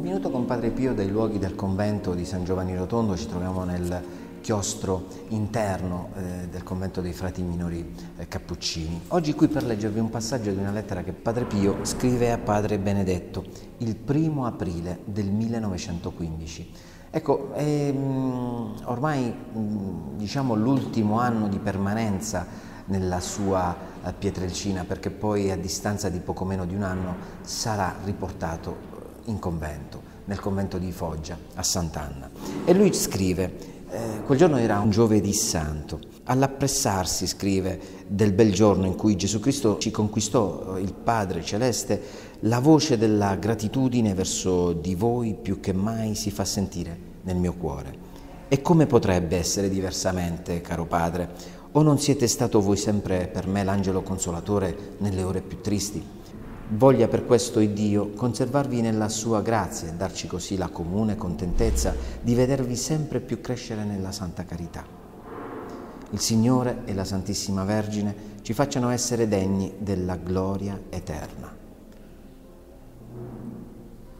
minuto con Padre Pio dai luoghi del convento di San Giovanni Rotondo, ci troviamo nel chiostro interno eh, del convento dei frati minori eh, cappuccini. Oggi qui per leggervi un passaggio di una lettera che Padre Pio scrive a Padre Benedetto il primo aprile del 1915. Ecco, è mh, ormai mh, diciamo l'ultimo anno di permanenza nella sua eh, Pietrelcina perché poi a distanza di poco meno di un anno sarà riportato in convento, nel convento di Foggia a Sant'Anna. E lui scrive eh, quel giorno era un giovedì santo. All'appressarsi, scrive, del bel giorno in cui Gesù Cristo ci conquistò, eh, il Padre Celeste, la voce della gratitudine verso di voi più che mai si fa sentire nel mio cuore. E come potrebbe essere diversamente, caro Padre? O non siete stato voi sempre per me l'angelo consolatore nelle ore più tristi? Voglia per questo il Dio conservarvi nella sua grazia e darci così la comune contentezza di vedervi sempre più crescere nella santa carità. Il Signore e la Santissima Vergine ci facciano essere degni della gloria eterna.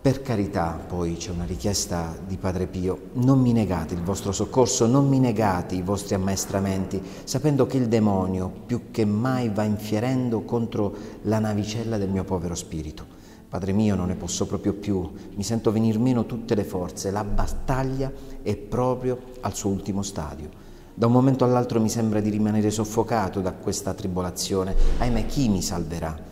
Per carità, poi c'è una richiesta di Padre Pio, non mi negate il vostro soccorso, non mi negate i vostri ammaestramenti, sapendo che il demonio più che mai va infierendo contro la navicella del mio povero spirito. Padre mio, non ne posso proprio più, mi sento venir meno tutte le forze, la battaglia è proprio al suo ultimo stadio. Da un momento all'altro mi sembra di rimanere soffocato da questa tribolazione. Ahimè, chi mi salverà?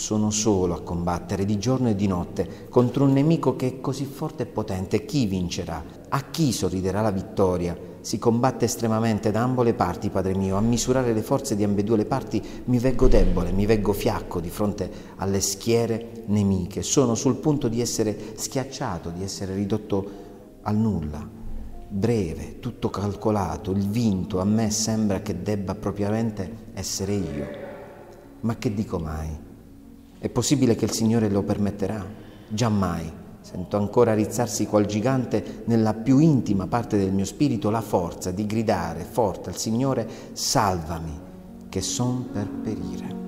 Sono solo a combattere di giorno e di notte contro un nemico che è così forte e potente. Chi vincerà? A chi sorriderà la vittoria? Si combatte estremamente da ambo le parti, Padre mio. A misurare le forze di ambedue le parti mi veggo debole, mi veggo fiacco di fronte alle schiere nemiche. Sono sul punto di essere schiacciato, di essere ridotto al nulla. Breve, tutto calcolato, il vinto a me sembra che debba propriamente essere io. Ma che dico mai? È possibile che il Signore lo permetterà? Giammai. Sento ancora rizzarsi qual gigante nella più intima parte del mio spirito la forza di gridare forte al Signore, salvami, che son per perire.